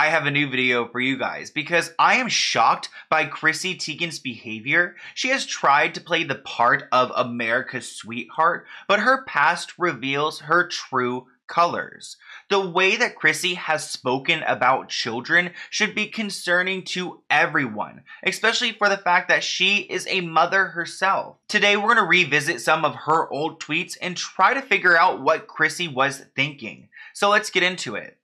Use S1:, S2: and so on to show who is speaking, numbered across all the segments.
S1: I have a new video for you guys because I am shocked by Chrissy Teigen's behavior. She has tried to play the part of America's sweetheart, but her past reveals her true colors. The way that Chrissy has spoken about children should be concerning to everyone, especially for the fact that she is a mother herself. Today, we're going to revisit some of her old tweets and try to figure out what Chrissy was thinking. So let's get into it.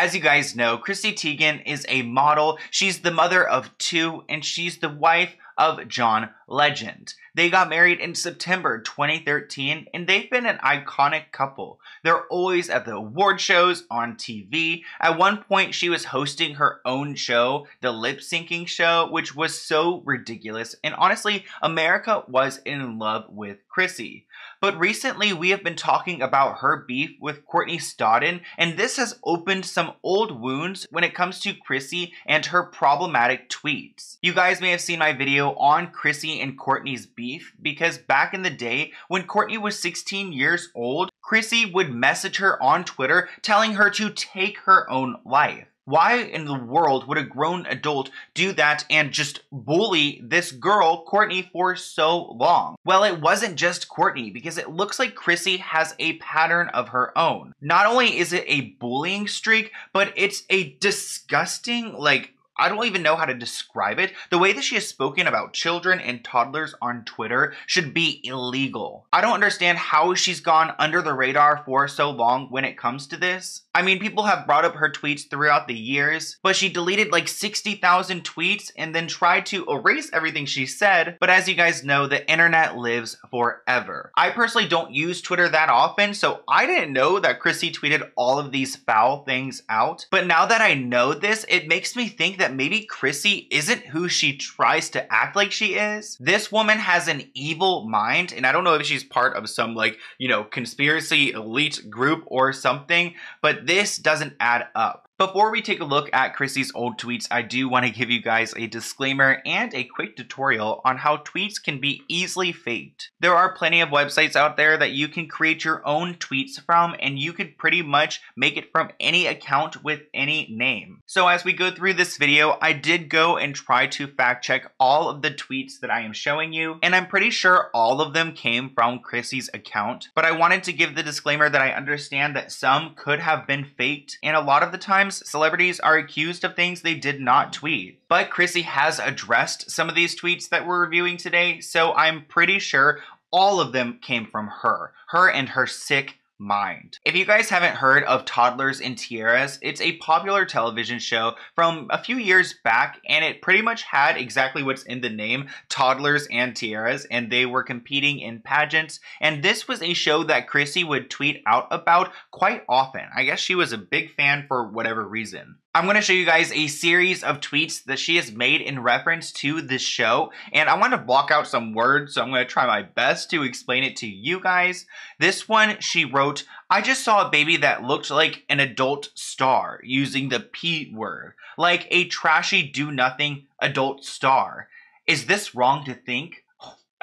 S1: As you guys know, Chrissy Teigen is a model. She's the mother of two, and she's the wife of John Legend. They got married in September 2013 and they've been an iconic couple. They're always at the award shows on TV. At one point, she was hosting her own show, the lip syncing show, which was so ridiculous. And honestly, America was in love with Chrissy. But recently, we have been talking about her beef with Courtney Stodden, and this has opened some old wounds when it comes to Chrissy and her problematic tweets. You guys may have seen my video on Chrissy and Courtney's beef because back in the day, when Courtney was 16 years old, Chrissy would message her on Twitter telling her to take her own life. Why in the world would a grown adult do that and just bully this girl, Courtney, for so long? Well, it wasn't just Courtney because it looks like Chrissy has a pattern of her own. Not only is it a bullying streak, but it's a disgusting, like, I don't even know how to describe it. The way that she has spoken about children and toddlers on Twitter should be illegal. I don't understand how she's gone under the radar for so long when it comes to this. I mean, people have brought up her tweets throughout the years, but she deleted like 60,000 tweets and then tried to erase everything she said. But as you guys know, the internet lives forever. I personally don't use Twitter that often, so I didn't know that Chrissy tweeted all of these foul things out. But now that I know this, it makes me think that maybe Chrissy isn't who she tries to act like she is. This woman has an evil mind, and I don't know if she's part of some like, you know, conspiracy elite group or something, but this doesn't add up. Before we take a look at Chrissy's old tweets, I do want to give you guys a disclaimer and a quick tutorial on how tweets can be easily faked. There are plenty of websites out there that you can create your own tweets from and you could pretty much make it from any account with any name. So as we go through this video, I did go and try to fact check all of the tweets that I am showing you and I'm pretty sure all of them came from Chrissy's account. But I wanted to give the disclaimer that I understand that some could have been faked and a lot of the time Celebrities are accused of things they did not tweet. But Chrissy has addressed some of these tweets that we're reviewing today, so I'm pretty sure all of them came from her. Her and her sick mind. If you guys haven't heard of Toddlers and Tiaras, it's a popular television show from a few years back and it pretty much had exactly what's in the name, Toddlers and Tiaras, and they were competing in pageants. And this was a show that Chrissy would tweet out about quite often. I guess she was a big fan for whatever reason. I'm going to show you guys a series of tweets that she has made in reference to this show, and I want to block out some words, so I'm going to try my best to explain it to you guys. This one, she wrote, I just saw a baby that looked like an adult star, using the P word, like a trashy do-nothing adult star. Is this wrong to think?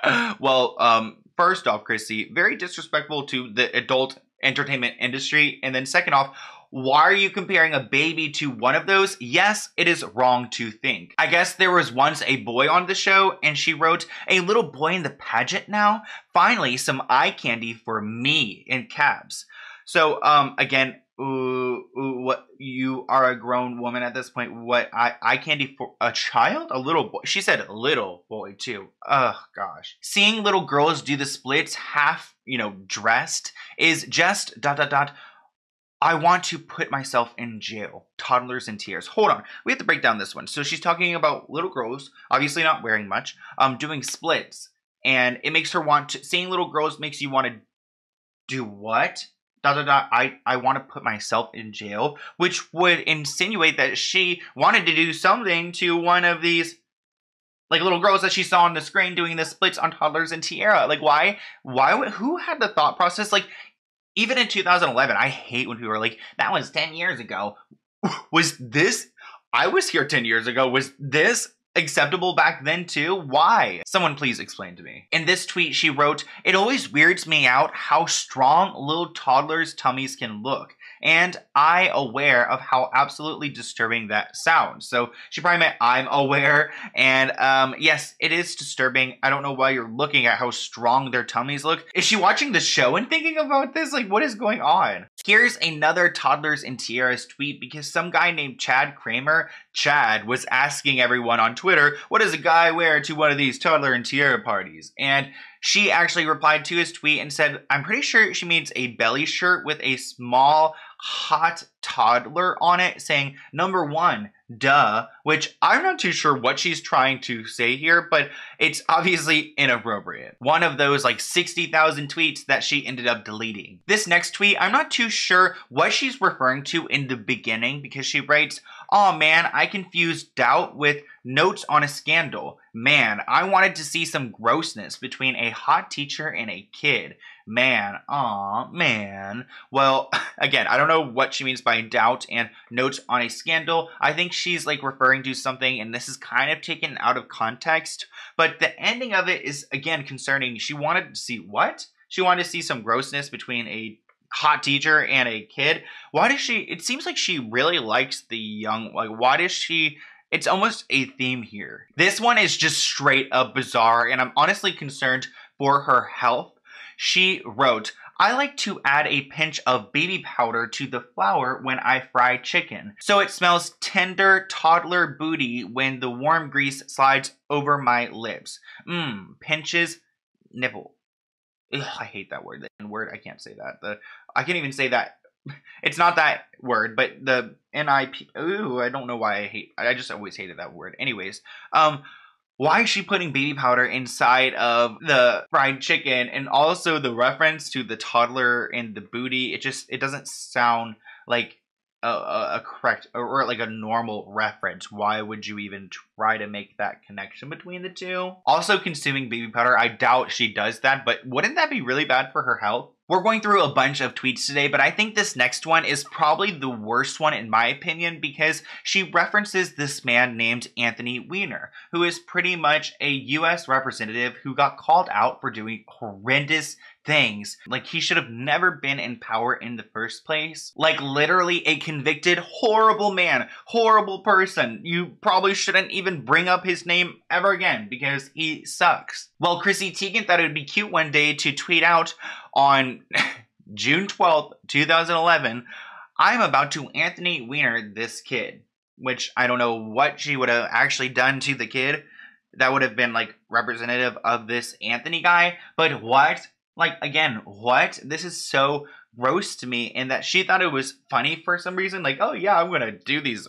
S1: well, um, first off, Chrissy, very disrespectful to the adult entertainment industry, and then second off, why are you comparing a baby to one of those? Yes, it is wrong to think. I guess there was once a boy on the show and she wrote, a little boy in the pageant now? Finally, some eye candy for me in cabs. So, um, again, ooh, ooh, what you are a grown woman at this point. What eye candy for a child, a little boy. She said little boy too. Oh gosh, seeing little girls do the splits half, you know, dressed is just dot dot dot I want to put myself in jail. Toddlers in tears. Hold on. We have to break down this one. So she's talking about little girls, obviously not wearing much, um, doing splits. And it makes her want to, seeing little girls makes you want to do what? Da, da, da, I, I want to put myself in jail, which would insinuate that she wanted to do something to one of these like little girls that she saw on the screen doing the splits on toddlers and tiara like why why who had the thought process like even in 2011, I hate when people are like, that was 10 years ago. was this, I was here 10 years ago. Was this acceptable back then too? Why? Someone please explain to me. In this tweet, she wrote, It always weirds me out how strong little toddlers' tummies can look and I aware of how absolutely disturbing that sounds. So she probably meant I'm aware, and um, yes, it is disturbing. I don't know why you're looking at how strong their tummies look. Is she watching the show and thinking about this? Like, what is going on? Here's another Toddlers in Tiaras tweet because some guy named Chad Kramer, Chad, was asking everyone on Twitter, what does a guy wear to one of these toddler and tiara parties? And she actually replied to his tweet and said, I'm pretty sure she means a belly shirt with a small hot toddler on it saying number one duh which i'm not too sure what she's trying to say here but it's obviously inappropriate one of those like 60,000 tweets that she ended up deleting this next tweet i'm not too sure what she's referring to in the beginning because she writes oh man i confused doubt with notes on a scandal man i wanted to see some grossness between a hot teacher and a kid man, aw, man. Well, again, I don't know what she means by doubt and notes on a scandal. I think she's like referring to something, and this is kind of taken out of context. But the ending of it is, again, concerning. She wanted to see what? She wanted to see some grossness between a hot teacher and a kid. Why does she? It seems like she really likes the young. Like, why does she? It's almost a theme here. This one is just straight up bizarre, and I'm honestly concerned for her health she wrote, I like to add a pinch of baby powder to the flour when I fry chicken, so it smells tender toddler booty when the warm grease slides over my lips. Mmm, pinches nipple. Ugh, I hate that word. The word, I can't say that. The I can't even say that. It's not that word, but the N-I-P. Ooh, I don't know why I hate. I just always hated that word. Anyways, um, why is she putting baby powder inside of the fried chicken and also the reference to the toddler and the booty it just it doesn't sound like a, a, correct or like a normal reference why would you even try to make that connection between the two also consuming baby powder i doubt she does that but wouldn't that be really bad for her health we're going through a bunch of tweets today, but I think this next one is probably the worst one in my opinion because she references this man named Anthony Weiner, who is pretty much a US representative who got called out for doing horrendous things. Like he should have never been in power in the first place. Like literally a convicted horrible man, horrible person. You probably shouldn't even bring up his name ever again because he sucks. Well, Chrissy Teigen thought it would be cute one day to tweet out on June 12th, 2011, I'm about to Anthony Weiner this kid. Which I don't know what she would have actually done to the kid that would have been like representative of this Anthony guy. But what? Like, again, what? This is so gross to me and that she thought it was funny for some reason. Like, oh yeah, I'm gonna do these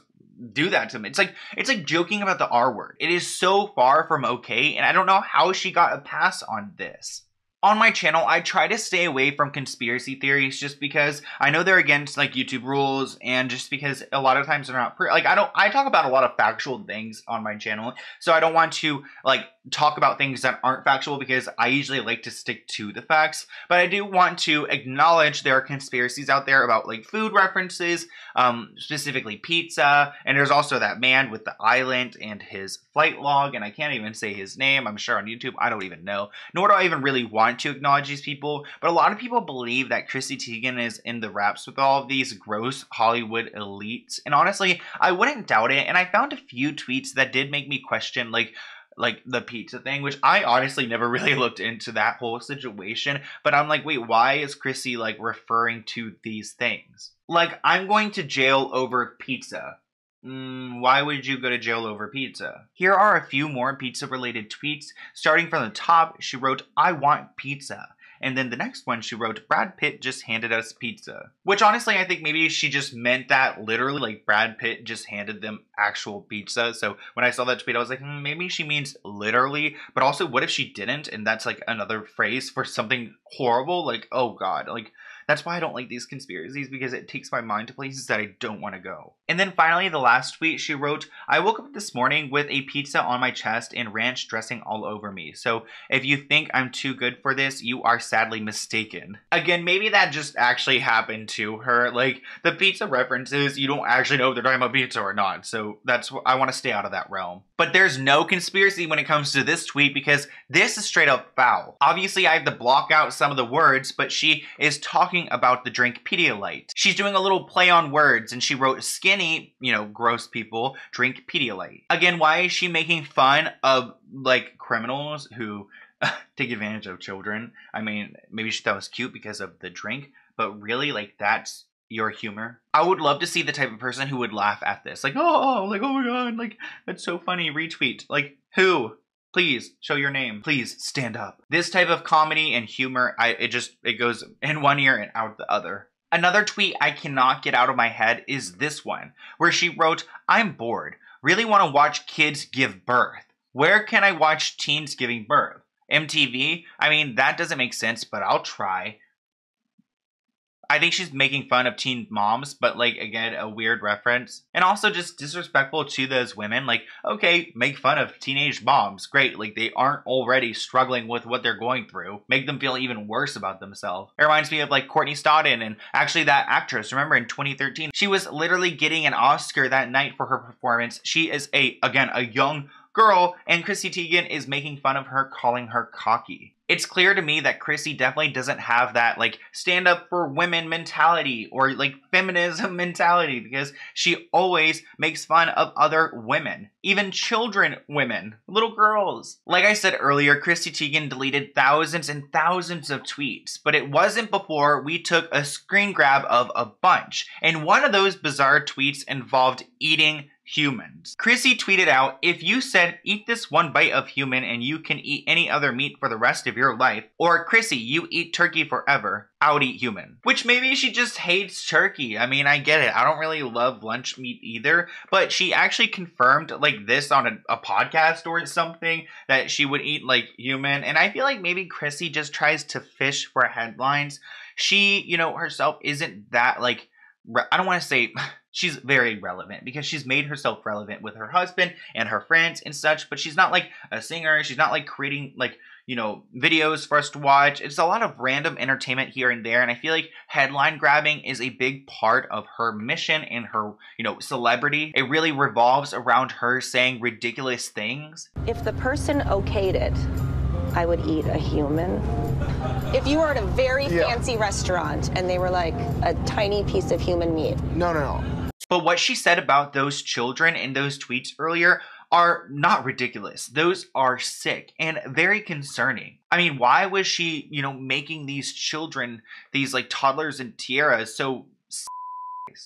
S1: do that to me. It's like it's like joking about the R word. It is so far from okay, and I don't know how she got a pass on this on my channel, I try to stay away from conspiracy theories just because I know they're against like YouTube rules and just because a lot of times they're not pre- like I don't I talk about a lot of factual things on my channel. So I don't want to like talk about things that aren't factual because I usually like to stick to the facts. But I do want to acknowledge there are conspiracies out there about like food references, um, specifically pizza. And there's also that man with the island and his flight log. And I can't even say his name. I'm sure on YouTube. I don't even know. Nor do I even really want to acknowledge these people. But a lot of people believe that Chrissy Teigen is in the wraps with all of these gross Hollywood elites. And honestly, I wouldn't doubt it. And I found a few tweets that did make me question, like, like the pizza thing, which I honestly never really looked into that whole situation. But I'm like, wait, why is Chrissy like referring to these things? Like, I'm going to jail over pizza. Mm, why would you go to jail over pizza? Here are a few more pizza related tweets. Starting from the top, she wrote, I want pizza. And then the next one, she wrote, Brad Pitt just handed us pizza. Which honestly, I think maybe she just meant that literally, like Brad Pitt just handed them actual pizza. So when I saw that tweet, I was like, hmm, maybe she means literally. But also, what if she didn't? And that's like another phrase for something horrible? Like, oh God, like That's why I don't like these conspiracies because it takes my mind to places that I don't want to go. And then finally, the last tweet she wrote I woke up this morning with a pizza on my chest and ranch dressing all over me. So if you think I'm too good for this, you are sadly mistaken. Again, maybe that just actually happened to her. Like the pizza references, you don't actually know if they're talking about pizza or not. So that's what I want to stay out of that realm. But there's no conspiracy when it comes to this tweet because this is straight up foul. Obviously, I have to block out some of the words, but she is talking about the drink Pedialyte. She's doing a little play on words and she wrote skinny, you know, gross people drink Pedialyte. Again, why is she making fun of like criminals who take advantage of children? I mean, maybe she thought it was cute because of the drink, but really, like, that's your humor. I would love to see the type of person who would laugh at this. Like, oh, oh like, oh my god, like, that's so funny, retweet. Like, who? Please show your name. Please stand up. This type of comedy and humor, I it just it goes in one ear and out the other. Another tweet I cannot get out of my head is this one, where she wrote, I'm bored. Really want to watch kids give birth. Where can I watch teens giving birth? MTV? I mean, that doesn't make sense, but I'll try. I think she's making fun of teen moms, but like again, a weird reference. And also just disrespectful to those women. Like, okay, make fun of teenage moms. Great. Like they aren't already struggling with what they're going through. Make them feel even worse about themselves. It reminds me of like Courtney Stodden and actually that actress. Remember in 2013, she was literally getting an Oscar that night for her performance. She is a, again, a young girl, and Chrissy Teigen is making fun of her, calling her cocky. It's clear to me that Chrissy definitely doesn't have that like stand up for women mentality or like feminism mentality because she always makes fun of other women, even children women, little girls. Like I said earlier, Chrissy Teigen deleted thousands and thousands of tweets, but it wasn't before we took a screen grab of a bunch. And one of those bizarre tweets involved eating humans. Chrissy tweeted out, if you said eat this one bite of human and you can eat any other meat for the rest of your life, or Chrissy, you eat turkey forever, I would eat human. Which maybe she just hates turkey. I mean, I get it. I don't really love lunch meat either, but she actually confirmed like this on a, a podcast or something that she would eat like human. And I feel like maybe Chrissy just tries to fish for headlines. She, you know, herself isn't that like, I don't want to say she's very relevant because she's made herself relevant with her husband and her friends and such, but she's not like a singer. She's not like creating like, you know, videos for us to watch. It's a lot of random entertainment here and there. And I feel like headline grabbing is a big part of her mission and her, you know, celebrity. It really revolves around her saying ridiculous things.
S2: If the person okayed it, I would eat a human.
S3: If you were at a very yeah. fancy restaurant and they were like a tiny piece of human meat.
S4: No, no, no.
S1: But what she said about those children in those tweets earlier are not ridiculous. Those are sick and very concerning. I mean, why was she, you know, making these children, these like toddlers and tiaras so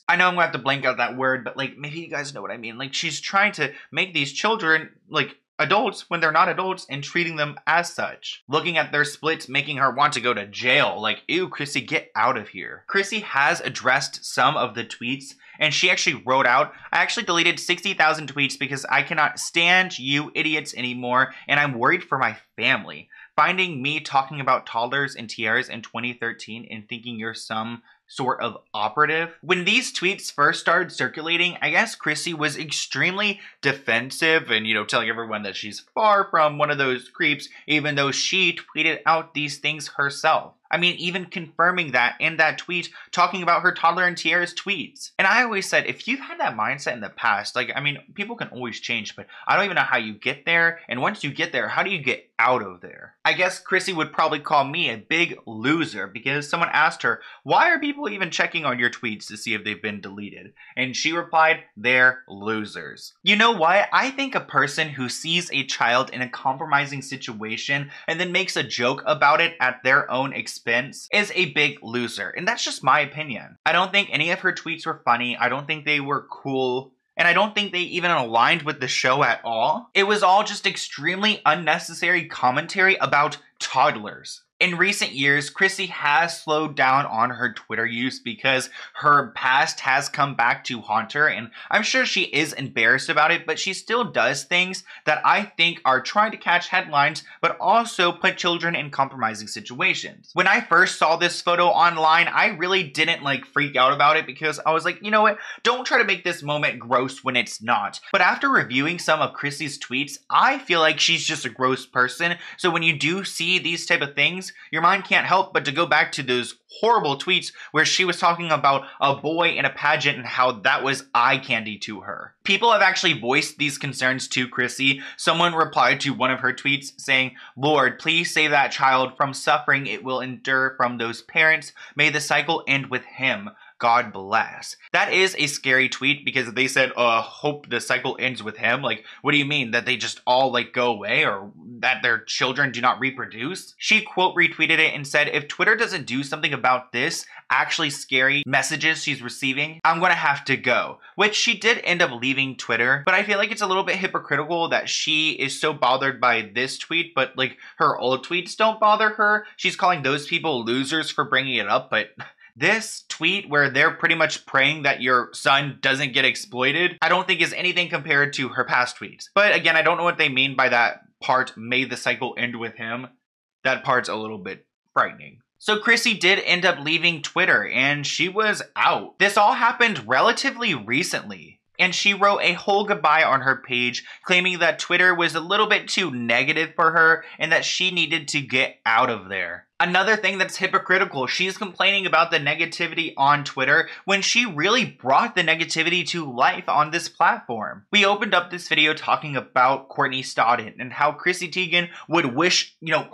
S1: I know I'm gonna have to blank out that word, but like maybe you guys know what I mean. Like she's trying to make these children like adults when they're not adults and treating them as such. Looking at their splits making her want to go to jail. Like, ew, Chrissy, get out of here. Chrissy has addressed some of the tweets and she actually wrote out, I actually deleted 60,000 tweets because I cannot stand you idiots anymore and I'm worried for my family. Finding me talking about toddlers and tiaras in 2013 and thinking you're some sort of operative. When these tweets first started circulating, I guess Chrissy was extremely defensive and, you know, telling everyone that she's far from one of those creeps, even though she tweeted out these things herself. I mean, even confirming that in that tweet, talking about her toddler and tiara's tweets. And I always said, if you've had that mindset in the past, like, I mean, people can always change, but I don't even know how you get there. And once you get there, how do you get out of there? I guess Chrissy would probably call me a big loser because someone asked her, why are people even checking on your tweets to see if they've been deleted? And she replied, they're losers. You know what? I think a person who sees a child in a compromising situation and then makes a joke about it at their own expense expense is a big loser. And that's just my opinion. I don't think any of her tweets were funny. I don't think they were cool. And I don't think they even aligned with the show at all. It was all just extremely unnecessary commentary about toddlers. In recent years, Chrissy has slowed down on her Twitter use because her past has come back to haunt her, and I'm sure she is embarrassed about it, but she still does things that I think are trying to catch headlines, but also put children in compromising situations. When I first saw this photo online, I really didn't like freak out about it because I was like, you know what, don't try to make this moment gross when it's not. But after reviewing some of Chrissy's tweets, I feel like she's just a gross person, so when you do see these type of things, your mind can't help but to go back to those horrible tweets where she was talking about a boy in a pageant and how that was eye candy to her. People have actually voiced these concerns to Chrissy. Someone replied to one of her tweets saying, Lord, please save that child from suffering it will endure from those parents. May the cycle end with him. God bless. That is a scary tweet because they said, uh, hope the cycle ends with him. Like, what do you mean? That they just all, like, go away or that their children do not reproduce? She quote retweeted it and said, if Twitter doesn't do something about this, actually scary messages she's receiving, I'm gonna have to go. Which she did end up leaving Twitter, but I feel like it's a little bit hypocritical that she is so bothered by this tweet, but like her old tweets don't bother her. She's calling those people losers for bringing it up, but this tweet where they're pretty much praying that your son doesn't get exploited, I don't think is anything compared to her past tweets. But again, I don't know what they mean by that part, may the cycle end with him. That part's a little bit frightening. So Chrissy did end up leaving Twitter and she was out. This all happened relatively recently and she wrote a whole goodbye on her page, claiming that Twitter was a little bit too negative for her and that she needed to get out of there. Another thing that's hypocritical, she's complaining about the negativity on Twitter when she really brought the negativity to life on this platform. We opened up this video talking about Courtney Stodden and how Chrissy Teigen would wish, you know,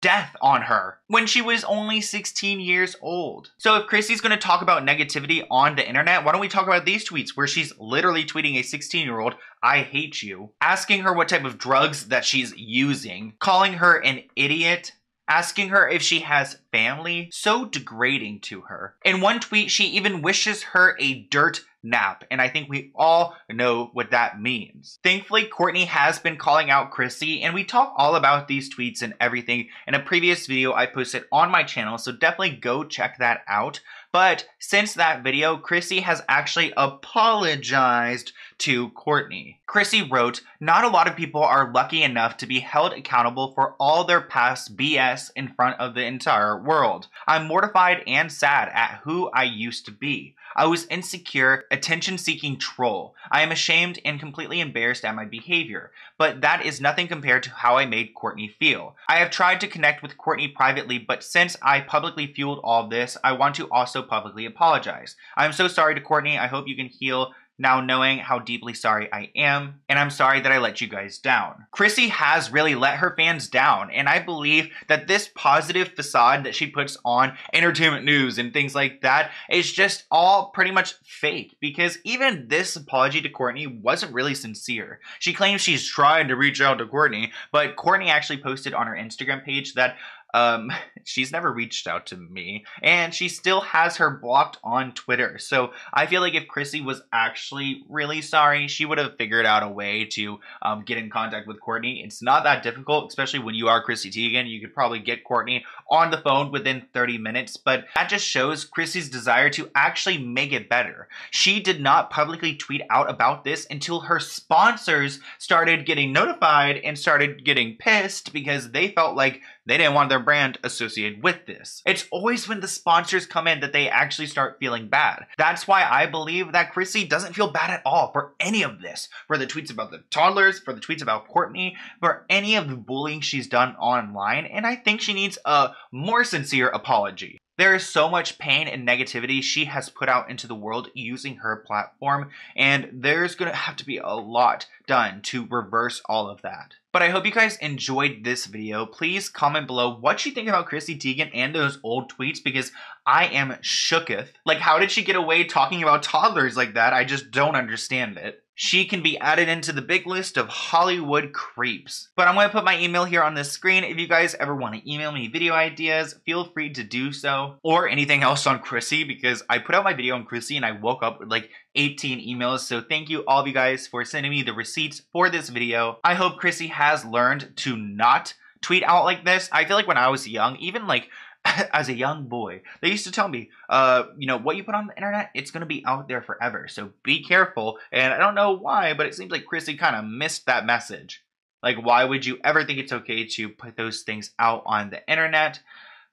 S1: death on her when she was only 16 years old. So if Chrissy's going to talk about negativity on the internet, why don't we talk about these tweets where she's literally tweeting a 16 year old, I hate you, asking her what type of drugs that she's using, calling her an idiot, asking her if she has family, so degrading to her. In one tweet, she even wishes her a dirt nap, and I think we all know what that means. Thankfully, Courtney has been calling out Chrissy, and we talk all about these tweets and everything in a previous video I posted on my channel, so definitely go check that out. But since that video, Chrissy has actually apologized to Courtney. Chrissy wrote, Not a lot of people are lucky enough to be held accountable for all their past BS in front of the entire world. I'm mortified and sad at who I used to be. I was insecure, attention seeking troll. I am ashamed and completely embarrassed at my behavior, but that is nothing compared to how I made Courtney feel. I have tried to connect with Courtney privately, but since I publicly fueled all this, I want to also publicly apologize. I am so sorry to Courtney. I hope you can heal now knowing how deeply sorry I am, and I'm sorry that I let you guys down. Chrissy has really let her fans down, and I believe that this positive facade that she puts on entertainment news and things like that is just all pretty much fake, because even this apology to Courtney wasn't really sincere. She claims she's trying to reach out to Courtney, but Courtney actually posted on her Instagram page that um, she's never reached out to me, and she still has her blocked on Twitter. So I feel like if Chrissy was actually really sorry, she would have figured out a way to um, get in contact with Courtney. It's not that difficult, especially when you are Chrissy Teigen. You could probably get Courtney on the phone within 30 minutes, but that just shows Chrissy's desire to actually make it better. She did not publicly tweet out about this until her sponsors started getting notified and started getting pissed because they felt like they didn't want their brand associated with this. It's always when the sponsors come in that they actually start feeling bad. That's why I believe that Chrissy doesn't feel bad at all for any of this. For the tweets about the toddlers, for the tweets about Courtney, for any of the bullying she's done online, and I think she needs a more sincere apology. There is so much pain and negativity she has put out into the world using her platform, and there's gonna have to be a lot done to reverse all of that. But I hope you guys enjoyed this video. Please comment below what you think about Chrissy Teigen and those old tweets because I am shooketh. Like, how did she get away talking about toddlers like that? I just don't understand it she can be added into the big list of Hollywood creeps. But I'm going to put my email here on the screen. If you guys ever want to email me video ideas, feel free to do so. Or anything else on Chrissy, because I put out my video on Chrissy and I woke up with like 18 emails. So thank you all of you guys for sending me the receipts for this video. I hope Chrissy has learned to not tweet out like this. I feel like when I was young, even like as a young boy, they used to tell me, uh, you know, what you put on the internet, it's gonna be out there forever. So be careful. And I don't know why, but it seems like Chrissy kind of missed that message. Like, why would you ever think it's okay to put those things out on the internet?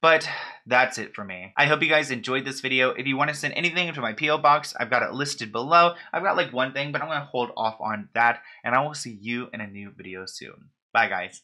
S1: But that's it for me. I hope you guys enjoyed this video. If you want to send anything to my P.O. box, I've got it listed below. I've got like one thing, but I'm going to hold off on that. And I will see you in a new video soon. Bye, guys.